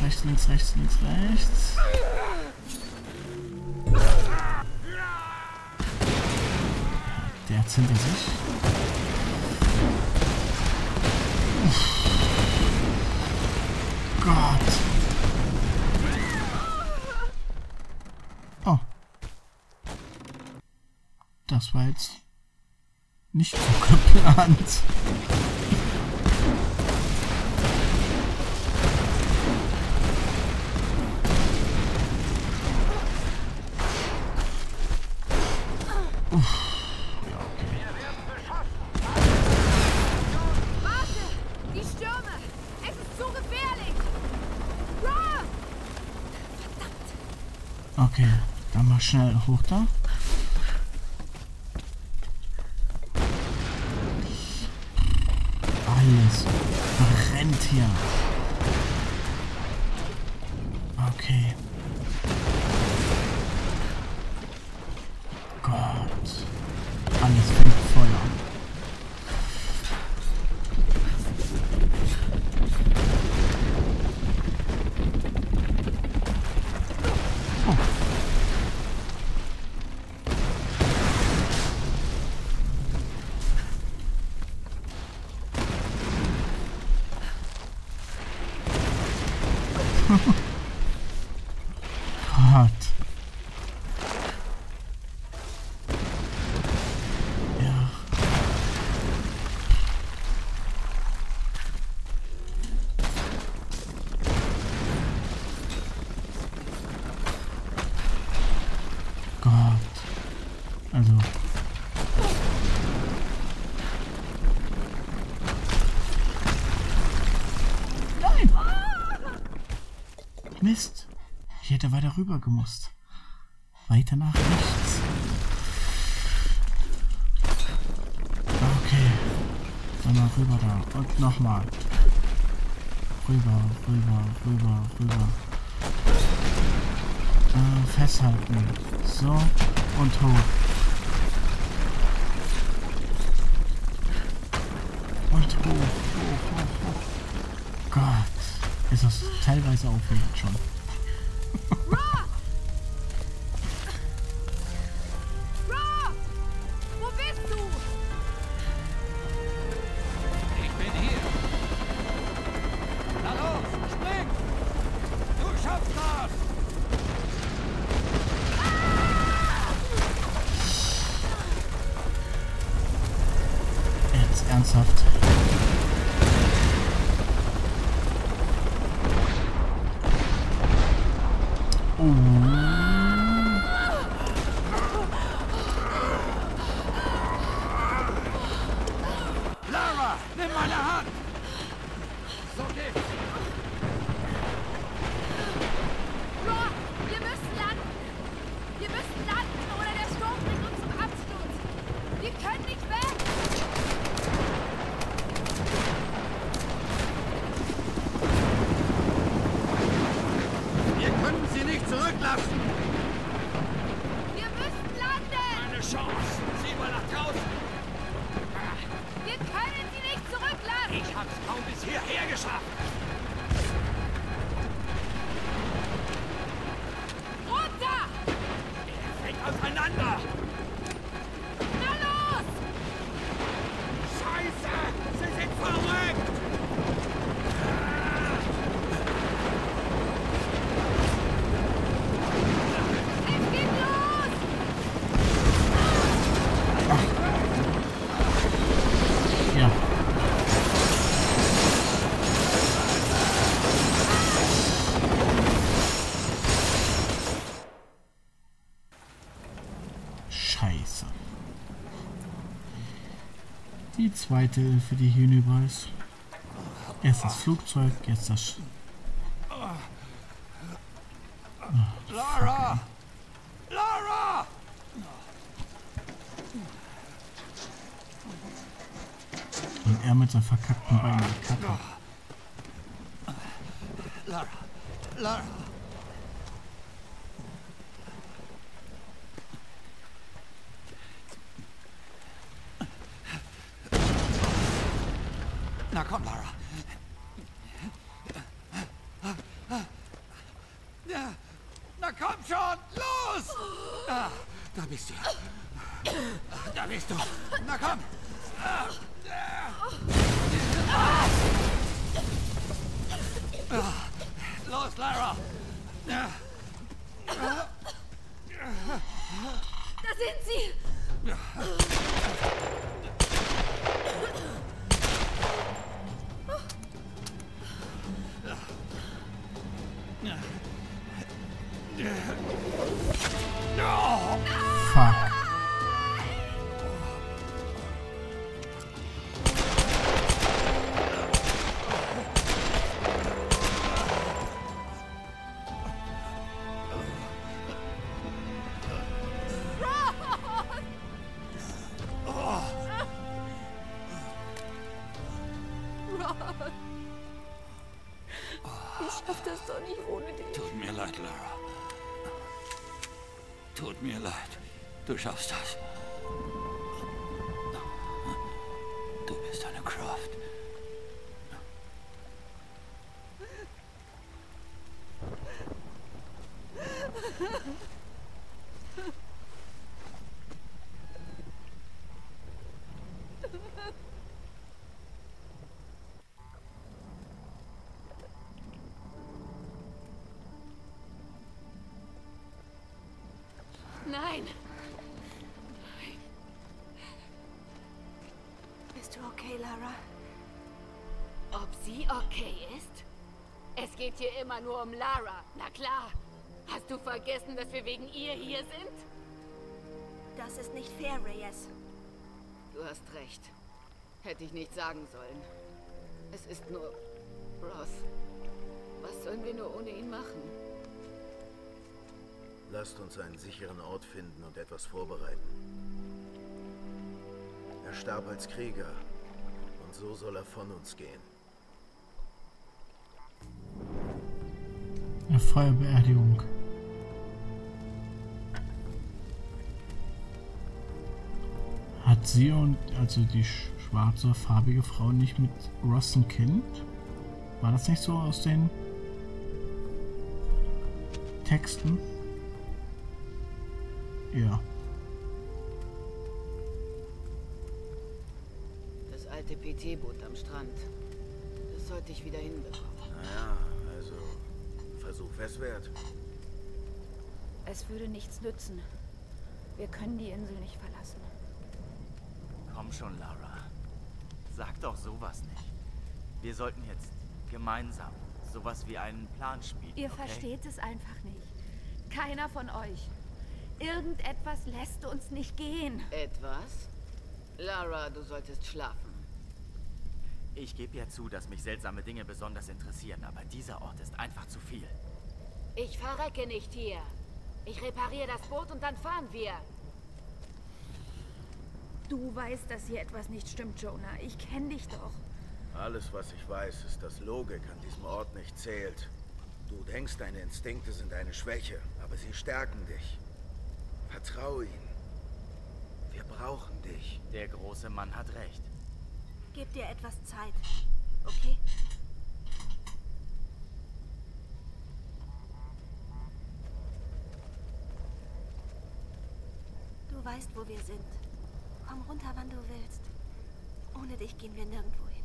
links, rechts, links, rechts, links, rechts. Der hat's hinter sich. Gott. Oh. Das war jetzt nicht so geplant. Warte! Die Stürme! Es ist zu gefährlich! Rob! Okay, dann mal schnell hoch da. Alles brennt hier. Mist. Ich hätte weiter rüber gemusst. Weiter nach rechts. Okay. Dann mal rüber da. Und nochmal. Rüber, rüber, rüber, rüber. Äh, festhalten. So. Und hoch. Und hoch, hoch, hoch, hoch. Ist das teilweise aufregend schon. Zweite Hilfe, die hier hinüber ist. Erst das Flugzeug, jetzt das... Sch Lara! Lara! und er mit seinem verkackten Bein. Lara! Lara! Na komm, Lara. Na komm schon, los! Ah, da bist du. Da bist du. Na komm. Ah, Los, Lara. Da sind sie! Fuck. Ich schaff das doch nicht ohne dich. Tut mir leid, Lara. Tut mir leid. Du schaffst das. Sie okay ist? Es geht hier immer nur um Lara. Na klar. Hast du vergessen, dass wir wegen ihr hier sind? Das ist nicht fair, Reyes. Du hast recht. Hätte ich nicht sagen sollen. Es ist nur Ross. Was sollen wir nur ohne ihn machen? Lasst uns einen sicheren Ort finden und etwas vorbereiten. Er starb als Krieger und so soll er von uns gehen. Eine Feuerbeerdigung. Hat sie und also die sch- schwarze, farbige Frau nicht mit Ross ein Kind? War das nicht so aus den Texten? Ja. Das alte PT-Boot am Strand. Das sollte ich wieder hinbekommen. Naja, also Versuch es wert. Es würde nichts nützen. Wir können die Insel nicht verlassen. Komm schon, Lara. Sag doch sowas nicht. Wir sollten jetzt gemeinsam sowas wie einen Plan spielen. Ihr okay? versteht es einfach nicht. Keiner von euch. Irgendetwas lässt uns nicht gehen. Etwas? Lara, du solltest schlafen. Ich gebe ja zu, dass mich seltsame Dinge besonders interessieren, aber dieser Ort ist einfach zu viel. Ich verrecke nicht hier. Ich repariere das Boot und dann fahren wir. Du weißt, dass hier etwas nicht stimmt, Jonah. Ich kenne dich doch. Alles, was ich weiß, ist, dass Logik an diesem Ort nicht zählt. Du denkst, deine Instinkte sind eine Schwäche, aber sie stärken dich. Vertrau ihnen. Wir brauchen dich. Der große Mann hat recht. Gib dir etwas Zeit. Okay? Du weißt, wo wir sind. Komm runter, wann du willst. Ohne dich gehen wir nirgendwo hin.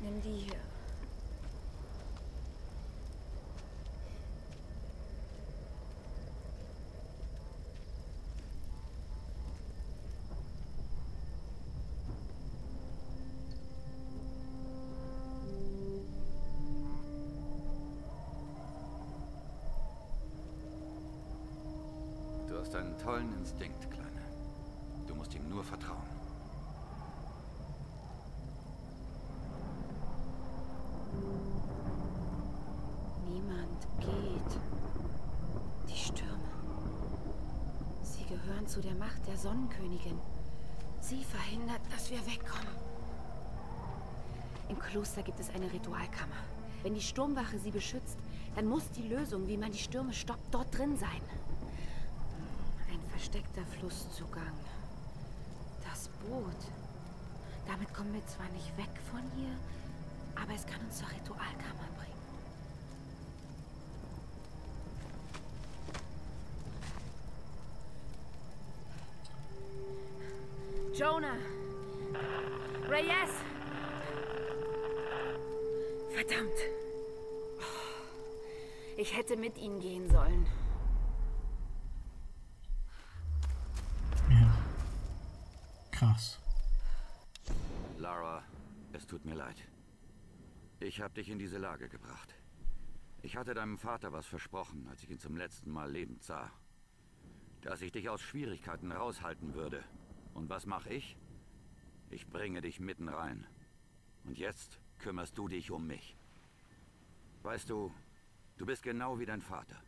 Nimm die hier. Du hast einen tollen Instinkt, Kleine. Du musst ihm nur vertrauen. Niemand geht. Die Stürme. Sie gehören zu der Macht der Sonnenkönigin. Sie verhindert, dass wir wegkommen. Im Kloster gibt es eine Ritualkammer. Wenn die Sturmwache sie beschützt, dann muss die Lösung, wie man die Stürme stoppt, dort drin sein. Versteckter Flusszugang. Das Boot. Damit kommen wir zwar nicht weg von hier, aber es kann uns zur Ritualkammer bringen. Jonah! Reyes! Verdammt! Ich hätte mit ihnen gehen sollen. Ja. Krass. Lara, es tut mir leid. Ich habe dich in diese Lage gebracht. Ich hatte deinem Vater was versprochen, als ich ihn zum letzten Mal lebend sah. Dass ich dich aus Schwierigkeiten raushalten würde. Und was mache ich? Ich bringe dich mitten rein. Und jetzt kümmerst du dich um mich. Weißt du, du bist genau wie dein Vater.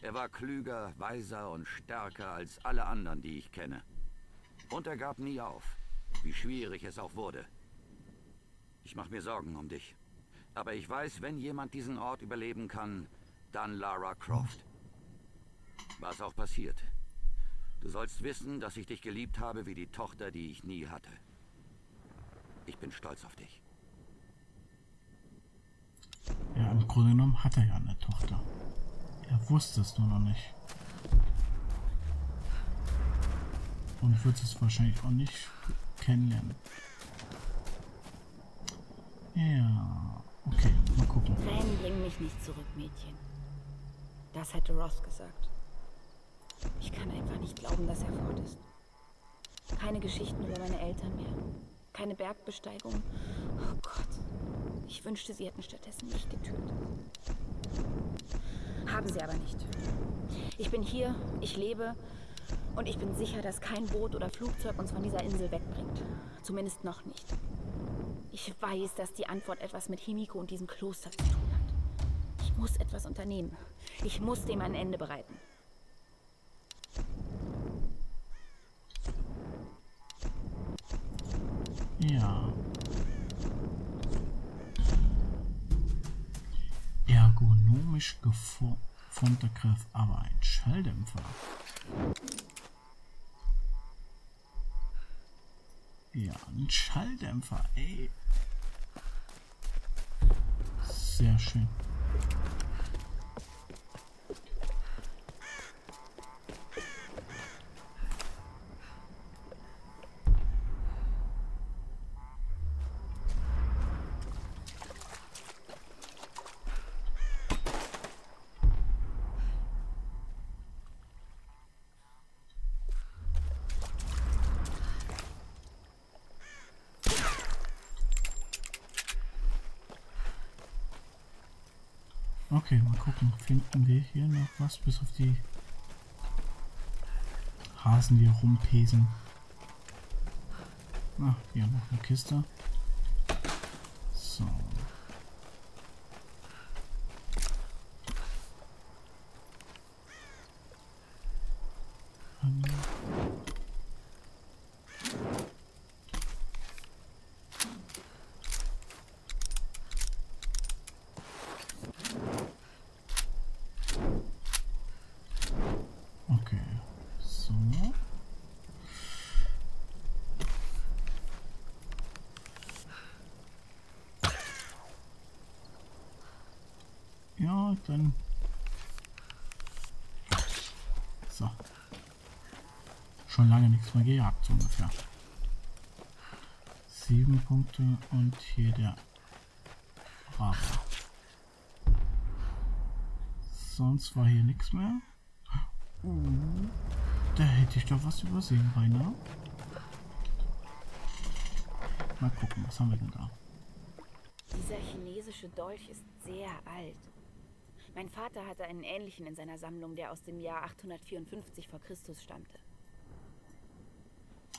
Er war klüger, weiser und stärker als alle anderen, die ich kenne. Und er gab nie auf, wie schwierig es auch wurde. Ich mache mir Sorgen um dich. Aber ich weiß, wenn jemand diesen Ort überleben kann, dann Lara Croft. Was auch passiert. Du sollst wissen, dass ich dich geliebt habe wie die Tochter, die ich nie hatte. Ich bin stolz auf dich. Ja, im Grunde genommen hat er ja eine Tochter. Er wusste es nur noch nicht. Und wird es wahrscheinlich auch nicht kennenlernen. Ja, okay, mal gucken. Tränen bringen mich nicht zurück, Mädchen. Das hätte Ross gesagt. Ich kann einfach nicht glauben, dass er fort ist. Keine Geschichten über meine Eltern mehr. Keine Bergbesteigung. Oh Gott. Ich wünschte, sie hätten stattdessen mich getötet. Haben sie aber nicht. Ich bin hier, ich lebe und ich bin sicher, dass kein Boot oder Flugzeug uns von dieser Insel wegbringt. Zumindest noch nicht. Ich weiß, dass die Antwort etwas mit Himiko und diesem Kloster zu tun hat. Ich muss etwas unternehmen. Ich muss dem ein Ende bereiten. Ja. Ergonomisch geformter Griff, aber ein Schalldämpfer. Ja, ein Schalldämpfer, ey. Sehr schön. Okay, mal gucken. Finden wir hier noch was, bis auf die Hasen, die rumpesen. Ah, hier noch eine Kiste. So. Ähm. Okay, so. Ja, dann. So. Schon lange nichts mehr gejagt, so ungefähr. Sieben Punkte und hier der Rabe. Sonst war hier nichts mehr. Da hätte ich doch was übersehen, Rainer. Mal gucken, was haben wir denn da? Dieser chinesische Dolch ist sehr alt. Mein Vater hatte einen ähnlichen in seiner Sammlung, der aus dem Jahr 854 vor Christus stammte.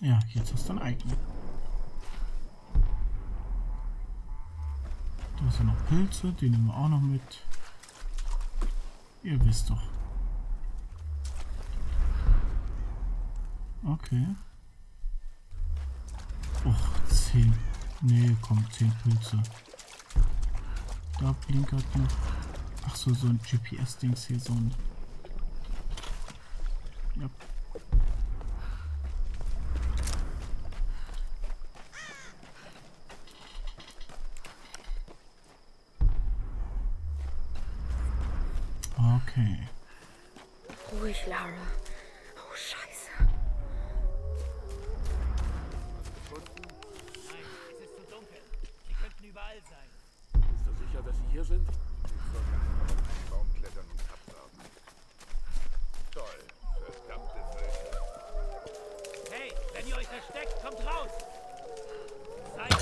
Ja, jetzt hast du einen eigenen. Da sind noch Pilze, die nehmen wir auch noch mit. Ihr wisst doch. Okay. Och, 10. Nee, komm, 10 Pilze. Da blinkert noch. Ach so, so ein GPS-Dings hier, so ein. Ja. Versteckt, kommt raus! Seid!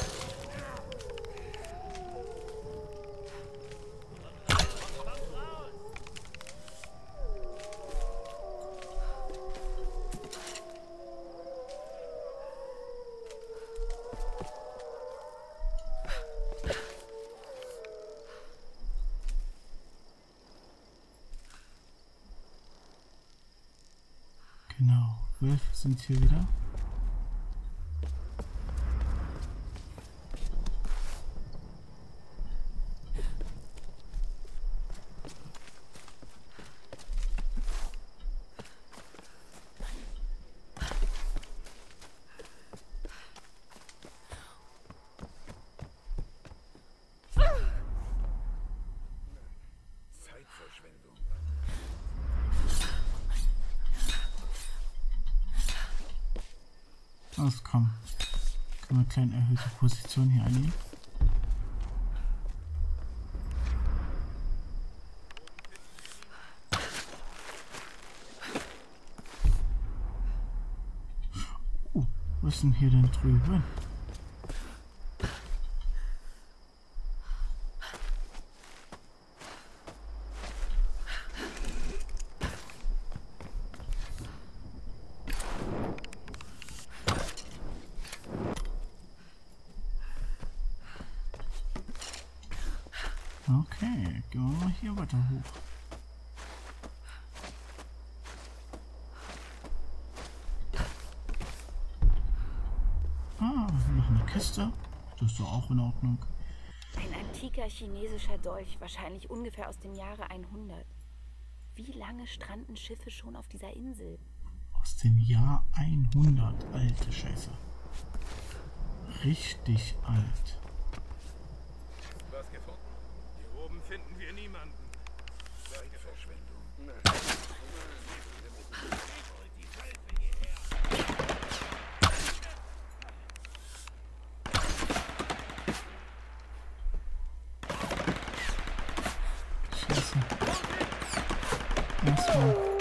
Genau. Wölfe sind hier wieder. Zeitverschwendung. Los, komm. Können wir eine kleine erhöhte Position hier einnehmen? Oh, was ist denn hier denn drüben? Okay, gehen wir mal hier weiter hoch. Ah, noch eine Kiste. Das ist doch auch in Ordnung. Ein antiker chinesischer Dolch, wahrscheinlich ungefähr aus dem Jahre 100. Wie lange stranden Schiffe schon auf dieser Insel? Aus dem Jahr 100. Alte Scheiße. Richtig alt. Was gefunden? Hier oben finden wir niemanden. Zeitverschwendung. Scheiße. Erstmal.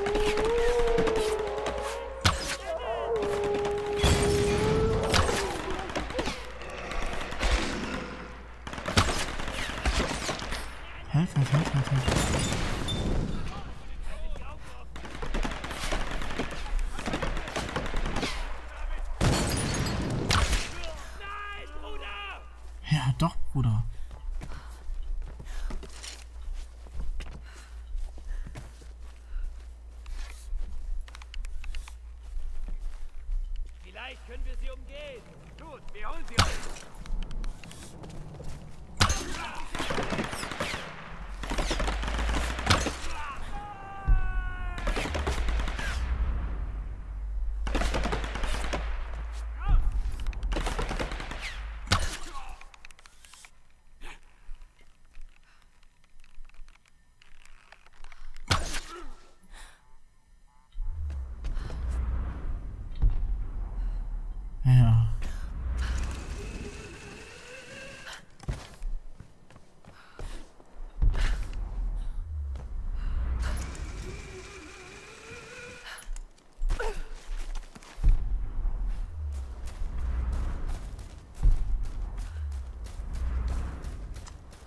Helf, helf, helf, helf, helf. Nein, Bruder! Ja, doch, Bruder. Vielleicht können wir sie umgehen. Gut, wir holen sie euch. Ja.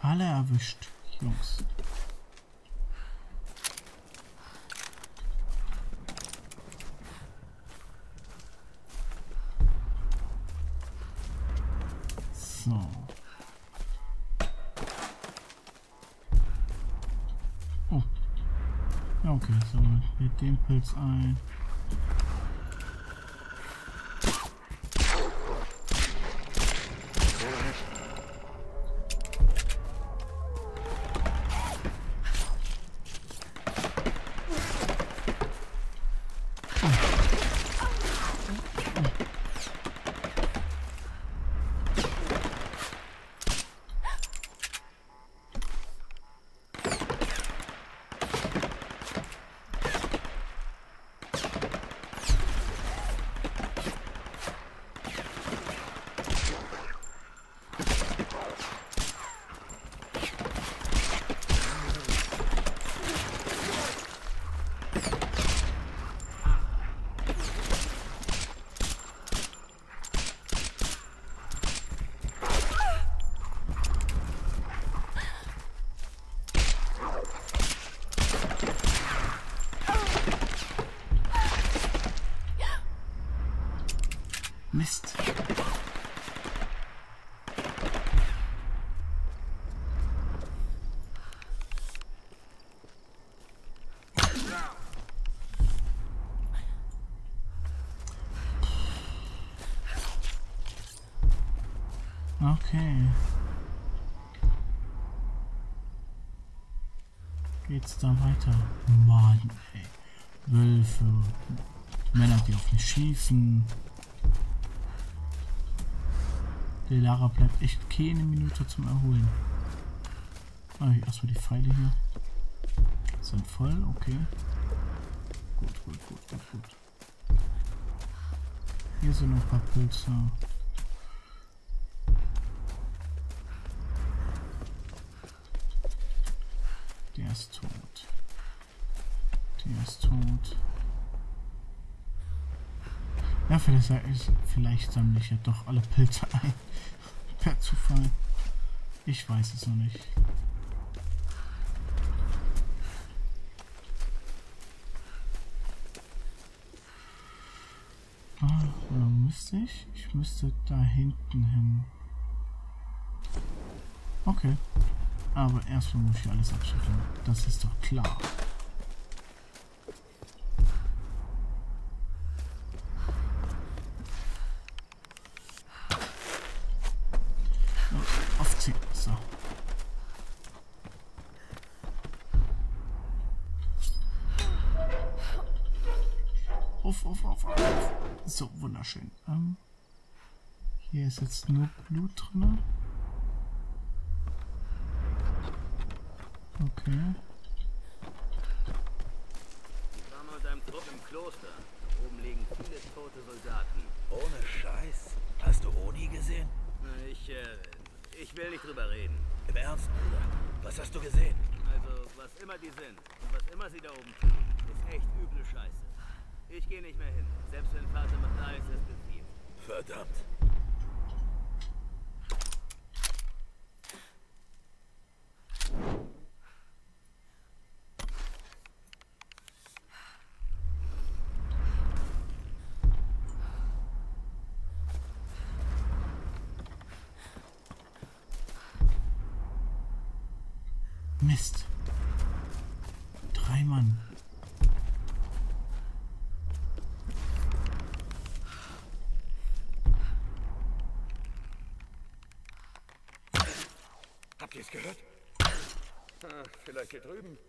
Alle erwischt, Jungs. So. Oh. Ja, okay, so. Mit dem Pilz ein. Mist. Okay. Geht's da weiter? Mann, ey. Wölfe. Männer, die auf mich schießen. Der Lara bleibt echt keine Minute zum Erholen. Ah, erstmal die Pfeile hier. Sind voll, okay. Gut, gut, gut, gut, gut. Hier sind noch ein paar Pilze. Der ist tot. Der ist tot. Ja, vielleicht, vielleicht sammle ich ja doch alle Pilze ein. per Zufall. Ich weiß es noch nicht. Ah, oder müsste ich? Ich müsste da hinten hin. Okay. Aber erstmal muss ich alles abschütteln. Das ist doch klar. So, Aufziehen. So. Auf, auf, auf, auf. So, wunderschön. Ähm, hier ist jetzt nur Blut drin. Okay. Ich war mal mit einem Trupp im Kloster. Oben liegen viele tote Soldaten. Ohne Scheiß. Hast du Oni gesehen? Ich, äh, ich will nicht drüber reden. Im Ernst, Bruder. Was hast du gesehen? Also, was immer die sind und was immer sie da oben tun, ist echt üble Scheiße. Ich gehe nicht mehr hin, selbst wenn Vater Matthäus es befiehlt. Verdammt. Mist. Drei Mann. Habt ihr es gehört? Vielleicht hier drüben.